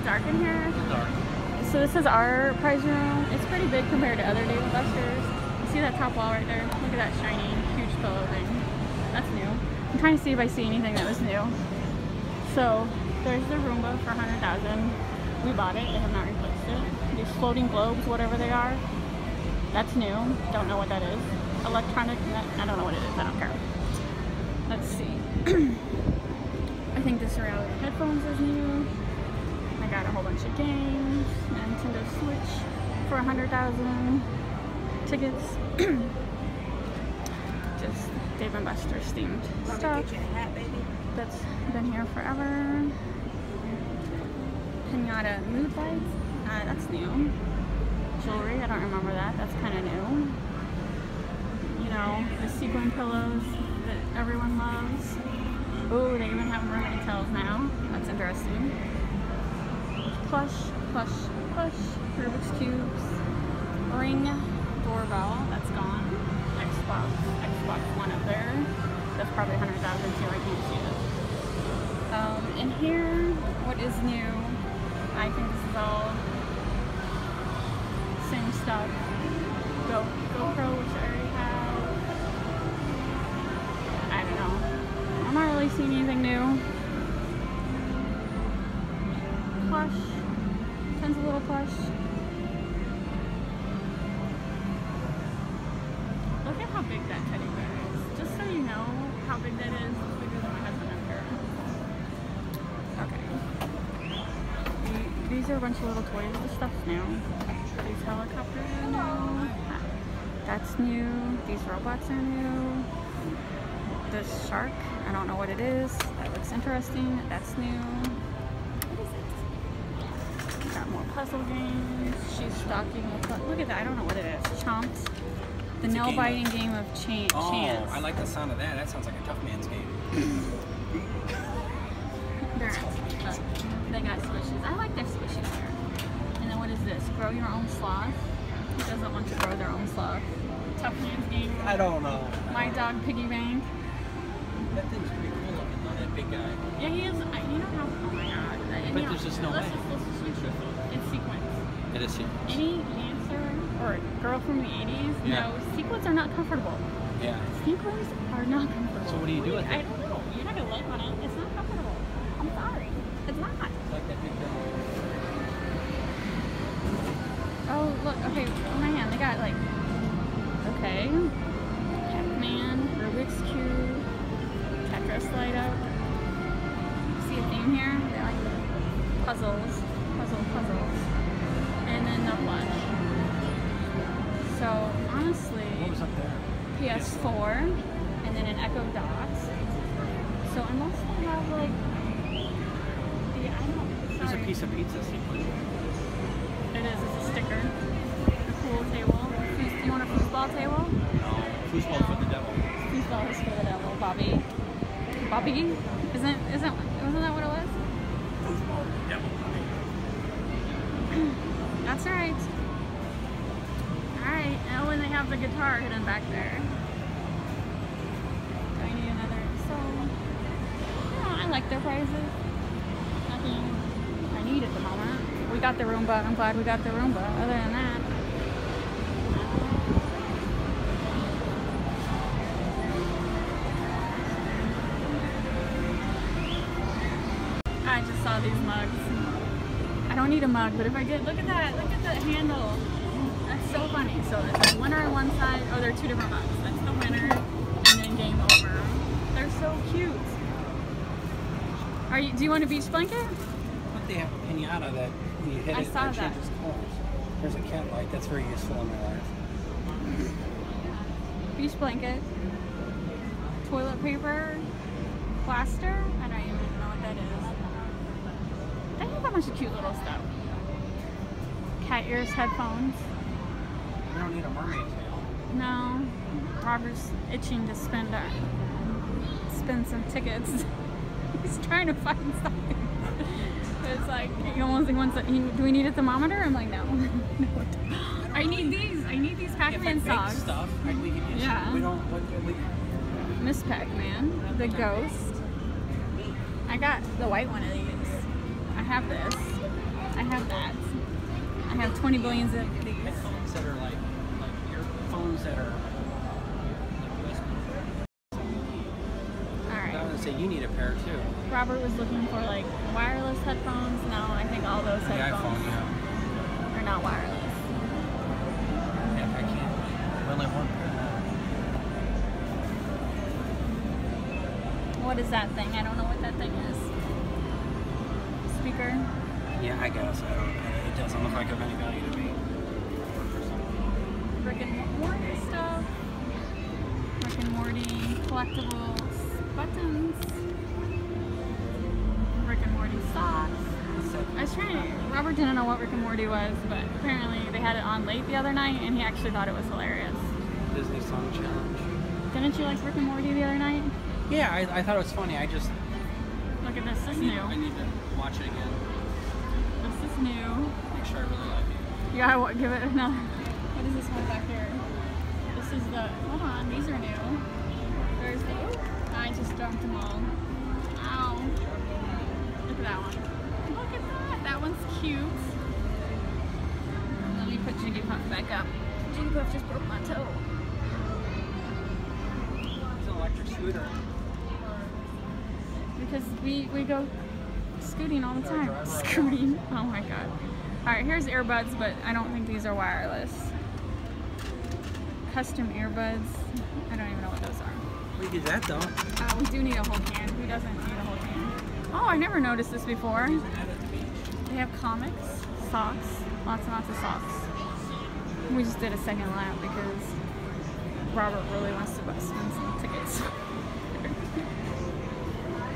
of dark in here. Dark. So this is our prize room. It's pretty big compared to other Dave & Buster's. You see that top wall right there? Look at that shiny, huge pillow thing. That's new. I'm trying to see if I see anything that was new. So there's the Roomba for 100000 We bought it. They have not replaced it. These floating globes, whatever they are. That's new. Don't know what that is. Electronic, I don't know what it is. I don't care. Let's see. I think this reality headphones is new. A whole bunch of games. Nintendo Switch for a hundred thousand tickets. Just Dave and Buster's themed stuff. That's been here forever. Pinata mood lights. Uh, that's new. Jewelry. I don't remember that. That's kind of new. You know, the sequin pillows that everyone loves. Oh, they even have mermaid tails now. That's interesting. Plush, plush, plush. Rubik's Cubes. Ring doorbell. That's gone. Xbox. Xbox One up there. That's probably 100,000 too. I can't see it. Um, and here, what is new? I think this is all same stuff. Go GoPro, which I already have. I don't know. I'm not really seeing anything new. Plush. Tons of little plush. Look at how big that teddy bear is. Just so you know how big that is, it's bigger than my husband up here. Okay. These are a bunch of little toys. This stuff's new. These helicopters are new. That's new. These robots are new. This shark, I don't know what it is. That looks interesting. That's new. Puzzle games. She's stalking. a pu- Look at that. I don't know what it is. Chomps. The It's a game nail of- biting game of cha- Oh, chance. I like the sound of that. That sounds like a tough man's game. They're, uh, they got squishies. I like their squishies there. And then what is this? Grow your own sloth. Who doesn't want to grow their own sloth? Tough man's game. I don't know. My dog piggy bank. That thing's pretty cool looking though, that big guy. Yeah, he is. I, you know how? Oh my god. But there's just no let's way. Just, let's just be truthful. It's sequence. It is serious. Any dancer or girl from the 80s Yeah. knows sequins are not comfortable. Yeah. Sequins are not comfortable. So what do you do with I don't know. You're not gonna like on it. It's not comfortable. I'm sorry. It's not. It's Like that big. Oh, look, okay, on my hand, they got like, okay, Pac-Man, Rubik's Cube, puzzles, puzzle, puzzles, and then the plush. So, honestly, What was up there? PS4, and then an Echo Dot. So, unless they have like, the, I don't, There's a piece of pizza sequence. It is. It's a sticker. A pool table. Do You want a foosball table? No. Foosball for the devil. Foosball is for the devil, Bobby. Bobby? Isn't isn't wasn't that what it was? That's right. Alright. Oh, and they have the guitar hidden back there. Do I need another? So, you oh, know, I like their prices. Nothing I need at the moment. We got the Roomba. I'm glad we got the Roomba. Other than that. Mug, but if I did, look at that. Look at the handle. That's so funny. So there's a winner on one side. Oh, they're two different mugs. That's the winner, and then game over. They're so cute. Are you? Do you want a beach blanket? But they have a pinata that when you hit I it, saw it that. changes colors. There's a cat light. That's very useful in my life. Beach blanket. Toilet paper. Plaster. I don't even know what that is. They have a bunch of cute little stuff. Cat ears, headphones. You don't need a mermaid tail. No, Robert's itching to spend our, spend some tickets. He's trying to find something. it's like he almost wants. To, he, do we need a thermometer? I'm like no. no. I need these. I need these Pac-Man socks. stuff, I Yeah. We don't. We, Ms. Pac-Man, the ghost. I got the white one of these. I have this. I have that. I have 20 billions of these. Headphones that are like like earphones that are. All I was gonna say you need a pair too. Robert was looking for like wireless headphones. No, I think all those The headphones iPhone, yeah. are not wireless. Yeah, I can't. Only have one pair. What is that thing? I don't know what that thing is. Speaker. Yeah, I guess. I don't. It doesn't look like of any value to me. Rick and Morty stuff. Rick and Morty collectibles, buttons. Rick and Morty socks. I was trying to. Robert didn't know what Rick and Morty was, but apparently they had it on late the other night, and he actually thought it was hilarious. Disney Song Challenge. Didn't you like Rick and Morty the other night? Yeah, I, I thought it was funny. I just Look at this. This I is need, new. I need to watch it again. This is new. Make sure I really like it. You gotta wa- give it another. What is this one back here? This is the. Hold on, these are new. There's the. I just dumped them all. Ow. Look at that one. Look at that. That one's cute. Let me put Jigglypuff back up. Jigglypuff just broke my toe. It's an electric scooter. Because we, we go scooting all the time. Scooting. Oh my god. Alright, here's earbuds, but I don't think these are wireless. Custom earbuds. I don't even know what those are. We do that though. Uh, we do need a whole can. Who doesn't need a whole can? Oh, I never noticed this before. They have comics, socks, lots and lots of socks. We just did a second lap because Robert really wants to buy spend some tickets.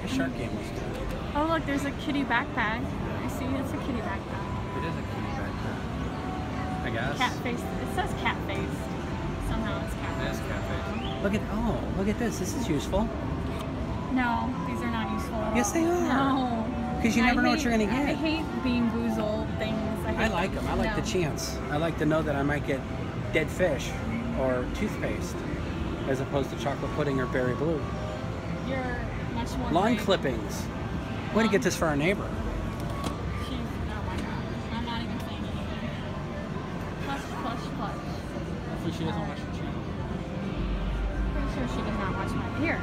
The shark game was good. Oh look, there's a kitty backpack. I see it's a kitty backpack. It is a kitty backpack. I guess. Cat face. It says cat face. Somehow it's cat It face. is cafe. Look at oh, look at this. This is useful. No, these are not useful. At Yes, they are. No. 'Cause you I never know what you're gonna get. I hate BeanBoozled things. I, hate I like them. I like no. the chance. I like to know that I might get dead fish or toothpaste as opposed to chocolate pudding or berry blue. You're much more. Lawn clippings. Way to get this for our neighbor. She's, oh my god. I'm not even saying anything. Plush, plush. Hopefully she doesn't watch the channel. Pretty sure she does not watch my here.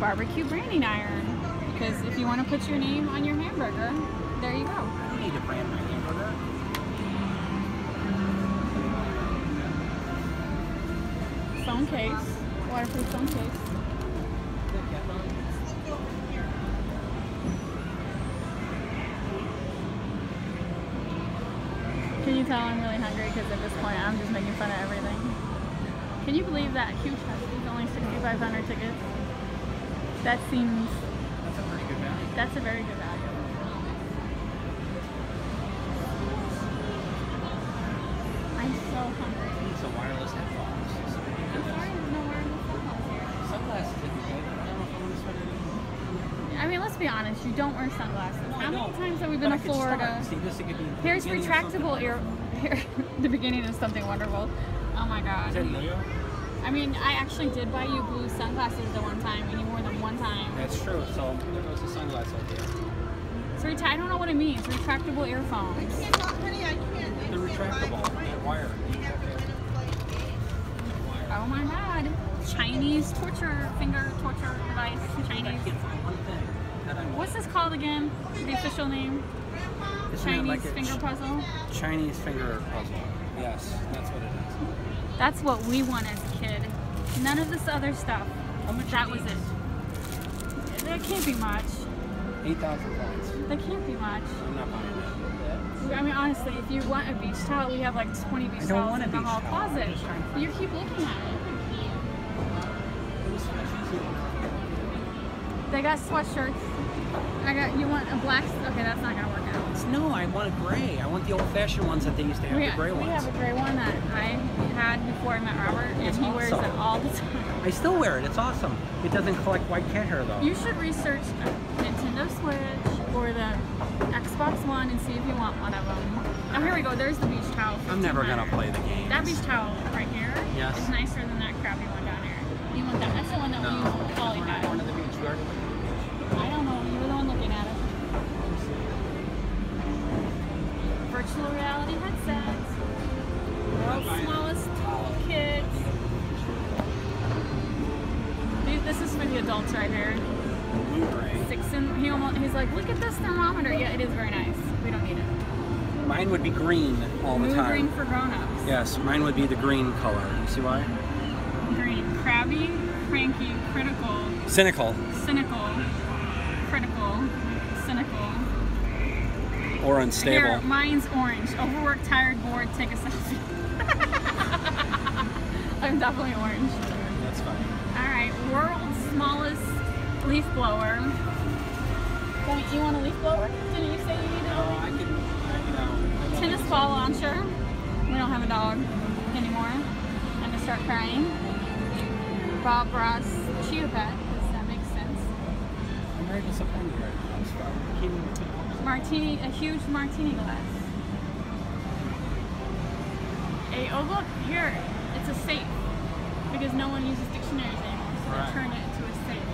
Barbecue branding iron. Because if you want to put your name on your hamburger, there you go. I need to brand my hamburger. Phone case. Waterproof phone case. Can you tell I'm really hungry? Because at this point, I'm just making fun of everything. Can you believe that huge house is only 6,500 tickets? That seems, That's a pretty good value. that's a very good value. I'm so hungry. Need some wireless headphones. Be honest, you don't wear sunglasses. No, I How many don't. times have we been I to. Florida? See, this could be the Here's beginning of something retractable ear. Here, the beginning of something wonderful. Oh my Is that god. Yo-Yo? I mean, I actually did buy you blue sunglasses the one time, and you wore them one time. That's true. So there goes the sunglass idea. So reti- I don't know what it means. Retractable earphones. The retractable. That wire. Oh my god. Chinese torture finger torture device. I Chinese. What's this called again? The official name? Isn't Chinese like finger puzzle. Chinese finger puzzle. Yes, that's what it is. That's what we want as a kid. None of this other stuff. How much That was these? it. That can't be much. 8,000 points. That can't be much. I'm not buying it. I mean, honestly, if you want a beach towel, we have like 20 beach towels in the hall towel. Closet. You keep looking at it. It was so much easier. They got sweatshirts. I got. You want a black? Okay, that's not gonna work out. No, I want a gray. I want the old-fashioned ones that they used to have, We, the gray ones. we have a gray one that I had before I met Robert, and It's he wears it all the time. I still wear it. It's awesome. It doesn't collect white cat hair though. You should research Nintendo Switch or the Xbox One and see if you want one of them. Oh, here we go. There's the beach towel. I'm never gonna 1500. play the game. That beach towel right here Yes. nicer than that crappy one down here. You want that? That's the one that No, we use with Polly we're not had. going to the beach. Already went to the beach. I don't know. Virtual reality headsets. World's smallest toolkit. These- This is for the adults right here. Six and he almost he's like, look at this thermometer. Yeah, it is very nice. We don't need it. Mine would be green all the time. green for grown-ups. Yes, mine would be the green color. You see why? Green. Crabby, cranky, critical, Cynical cynical, critical, cynical. Or unstable. Here, mine's orange. Overworked, tired, bored, take a selfie. I'm definitely orange. That's fine. Alright, world's smallest leaf blower. Don't you want a leaf blower? Didn't you say you needed No, a I could, you know. tennis ball launcher? We don't have a dog anymore. I'm gonna start crying. Bob Ross Chia Pet, because that makes sense. I'm very disappointed right now. I'm sorry. I can't even put it Martini, a huge martini glass. A, oh look, here, it's a safe. Because no one uses dictionaries anymore, so Right. they turn it into a safe.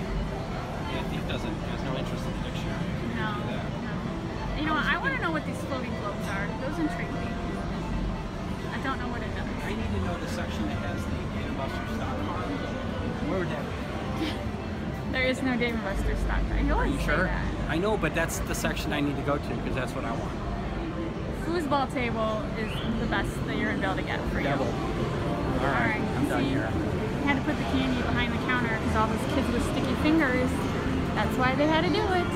Yeah, it doesn't. There's no interest in the dictionary. No, no. You know what, I want to know what these floating globes are. Those intrigue me. I don't know what it does. I need to know the section that has the Dave Buster stock. Where would that be? There is no Dave Buster stock. I know you sure? that. I know, but that's the section I need to go to because that's what I want. Foosball table is the best that you're gonna be able to get for you. Double. All All right, right, I'm done see, here. We had to put the candy behind the counter because all those kids with sticky fingers. That's why they had to do it.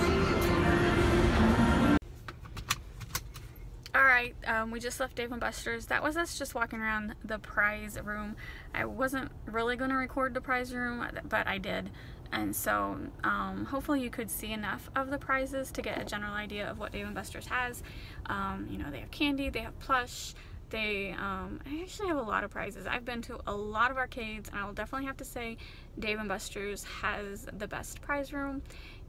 All right, um, we just left Dave and Buster's. That was us just walking around the prize room. I wasn't really going to record the prize room, but I did. And so um, hopefully you could see enough of the prizes to get a general idea of what Dave and Buster's has. Um, you know, they have candy, they have plush, they um, I actually have a lot of prizes. I've been to a lot of arcades, and I will definitely have to say Dave and Buster's has the best prize room.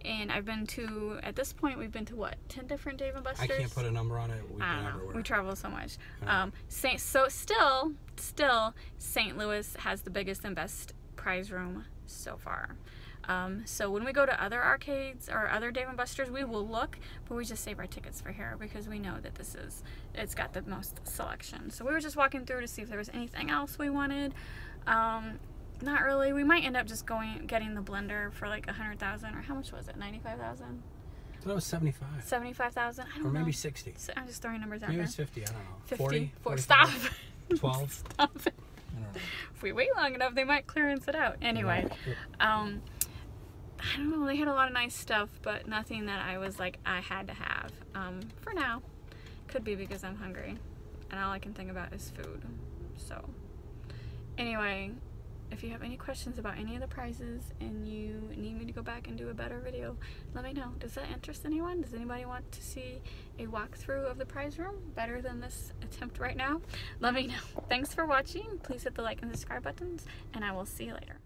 And I've been to at this point we've been to what ten different Dave and Buster's? I can't put a number on it. We've I don't know. We travel so much. Um, Saint, so still, still, St. Louis has the biggest and best prize room so far. Um, so when we go to other arcades or other Dave and Buster's, we will look, but we just save our tickets for here because we know that this is, it's got the most selection. So we were just walking through to see if there was anything else we wanted. Um, not really. We might end up just going, getting the blender for like a hundred thousand or how much was it? Ninety-five thousand? I thought it was 75. Seventy-five thousand? I don't Or maybe know. 60. So I'm just throwing numbers out Maybe there. it's 50. I don't know. 50 40? for 45? stop 12? stop it I don't know. if we wait long enough they might clearance it out anyway um i don't know they had a lot of nice stuff but nothing that i was like i had to have um for now could be because i'm hungry and all i can think about is food so anyway if you have any questions about any of the prizes and you need me to go back and do a better video, let me know. Does that interest anyone? Does anybody want to see a walkthrough of the prize room better than this attempt right now? Let me know. Thanks for watching. Please hit the like and subscribe buttons, and I will see you later.